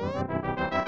Mm-hmm.